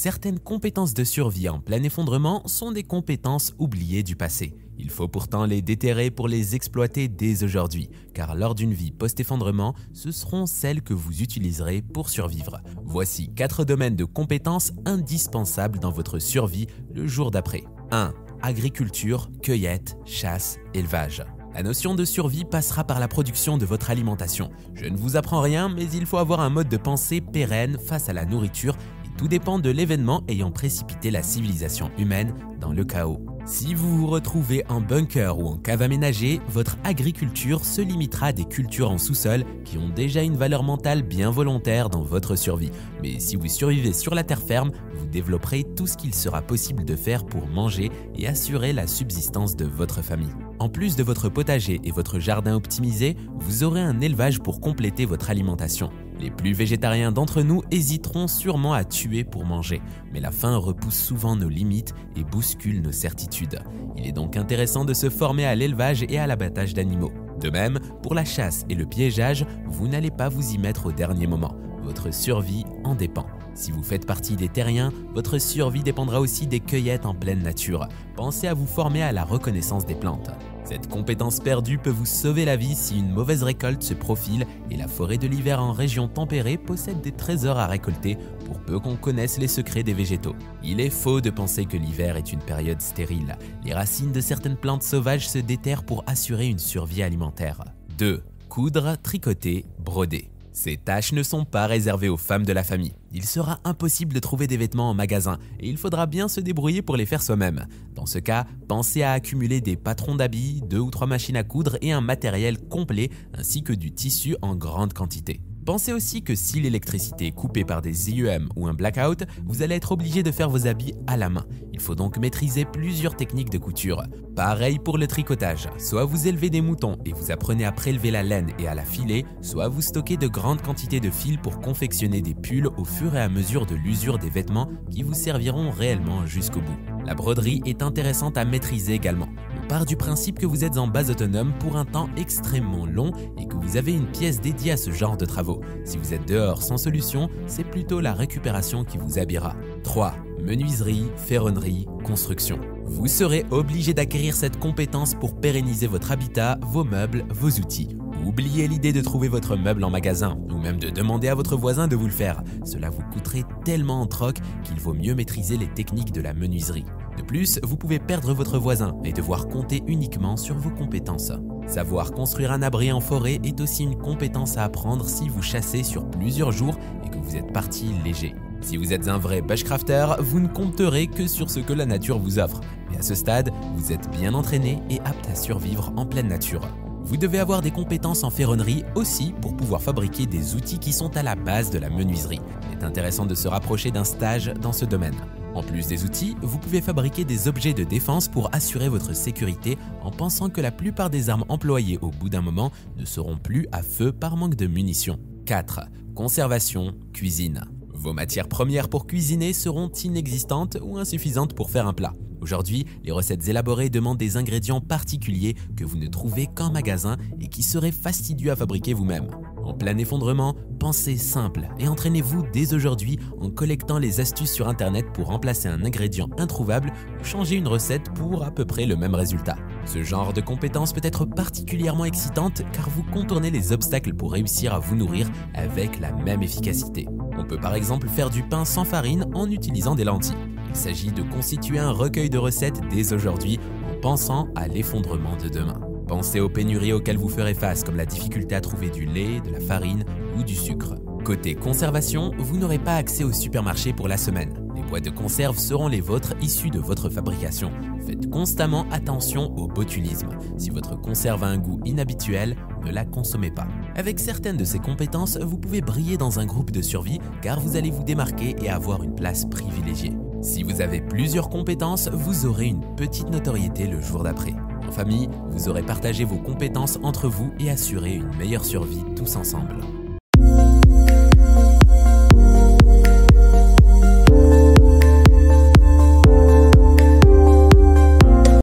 Certaines compétences de survie en plein effondrement sont des compétences oubliées du passé. Il faut pourtant les déterrer pour les exploiter dès aujourd'hui, car lors d'une vie post-effondrement, ce seront celles que vous utiliserez pour survivre. Voici 4 domaines de compétences indispensables dans votre survie le jour d'après. 1. Agriculture, cueillette, chasse, élevage. La notion de survie passera par la production de votre alimentation. Je ne vous apprends rien, mais il faut avoir un mode de pensée pérenne face à la nourriture tout dépend de l'événement ayant précipité la civilisation humaine dans le chaos. Si vous vous retrouvez en bunker ou en cave aménagée, votre agriculture se limitera à des cultures en sous-sol qui ont déjà une valeur mentale bien volontaire dans votre survie. Mais si vous survivez sur la terre ferme, vous développerez tout ce qu'il sera possible de faire pour manger et assurer la subsistance de votre famille. En plus de votre potager et votre jardin optimisé, vous aurez un élevage pour compléter votre alimentation. Les plus végétariens d'entre nous hésiteront sûrement à tuer pour manger, mais la faim repousse souvent nos limites et bouscule nos certitudes. Il est donc intéressant de se former à l'élevage et à l'abattage d'animaux. De même, pour la chasse et le piégeage, vous n'allez pas vous y mettre au dernier moment. Votre survie en dépend. Si vous faites partie des terriens, votre survie dépendra aussi des cueillettes en pleine nature. Pensez à vous former à la reconnaissance des plantes. Cette compétence perdue peut vous sauver la vie si une mauvaise récolte se profile et la forêt de l'hiver en région tempérée possède des trésors à récolter pour peu qu'on connaisse les secrets des végétaux. Il est faux de penser que l'hiver est une période stérile. Les racines de certaines plantes sauvages se déterrent pour assurer une survie alimentaire. 2. Coudre, tricoter, broder. Ces tâches ne sont pas réservées aux femmes de la famille. Il sera impossible de trouver des vêtements en magasin et il faudra bien se débrouiller pour les faire soi-même. Dans ce cas, pensez à accumuler des patrons d'habits, deux ou trois machines à coudre et un matériel complet ainsi que du tissu en grande quantité. Pensez aussi que si l'électricité est coupée par des IEM ou un blackout, vous allez être obligé de faire vos habits à la main. Il faut donc maîtriser plusieurs techniques de couture. Pareil pour le tricotage. Soit vous élevez des moutons et vous apprenez à prélever la laine et à la filer, soit vous stockez de grandes quantités de fils pour confectionner des pulls au fur et à mesure de l'usure des vêtements qui vous serviront réellement jusqu'au bout. La broderie est intéressante à maîtriser également. On part du principe que vous êtes en base autonome pour un temps extrêmement long et que vous avez une pièce dédiée à ce genre de travaux. Si vous êtes dehors sans solution, c'est plutôt la récupération qui vous habillera. 3. Menuiserie, ferronnerie, construction. Vous serez obligé d'acquérir cette compétence pour pérenniser votre habitat, vos meubles, vos outils. Oubliez l'idée de trouver votre meuble en magasin ou même de demander à votre voisin de vous le faire. Cela vous coûterait tellement en troc qu'il vaut mieux maîtriser les techniques de la menuiserie. De plus, vous pouvez perdre votre voisin et devoir compter uniquement sur vos compétences. Savoir construire un abri en forêt est aussi une compétence à apprendre si vous chassez sur plusieurs jours et que vous êtes parti léger. Si vous êtes un vrai bushcrafter, vous ne compterez que sur ce que la nature vous offre. Mais à ce stade, vous êtes bien entraîné et apte à survivre en pleine nature. Vous devez avoir des compétences en ferronnerie aussi pour pouvoir fabriquer des outils qui sont à la base de la menuiserie. Il est intéressant de se rapprocher d'un stage dans ce domaine. En plus des outils, vous pouvez fabriquer des objets de défense pour assurer votre sécurité en pensant que la plupart des armes employées au bout d'un moment ne seront plus à feu par manque de munitions. 4. Conservation, cuisine. Vos matières premières pour cuisiner seront inexistantes ou insuffisantes pour faire un plat. Aujourd'hui, les recettes élaborées demandent des ingrédients particuliers que vous ne trouvez qu'en magasin et qui seraient fastidieux à fabriquer vous-même. En plein effondrement, pensez simple et entraînez-vous dès aujourd'hui en collectant les astuces sur internet pour remplacer un ingrédient introuvable ou changer une recette pour à peu près le même résultat. Ce genre de compétence peut être particulièrement excitante car vous contournez les obstacles pour réussir à vous nourrir avec la même efficacité. On peut par exemple faire du pain sans farine en utilisant des lentilles. Il s'agit de constituer un recueil de recettes dès aujourd'hui en pensant à l'effondrement de demain. Pensez aux pénuries auxquelles vous ferez face, comme la difficulté à trouver du lait, de la farine ou du sucre. Côté conservation, vous n'aurez pas accès au supermarché pour la semaine. Les boîtes de conserve seront les vôtres issues de votre fabrication. Faites constamment attention au botulisme. Si votre conserve a un goût inhabituel, ne la consommez pas. Avec certaines de ces compétences, vous pouvez briller dans un groupe de survie car vous allez vous démarquer et avoir une place privilégiée. Si vous avez plusieurs compétences, vous aurez une petite notoriété le jour d'après. En famille, vous aurez partagé vos compétences entre vous et assuré une meilleure survie tous ensemble.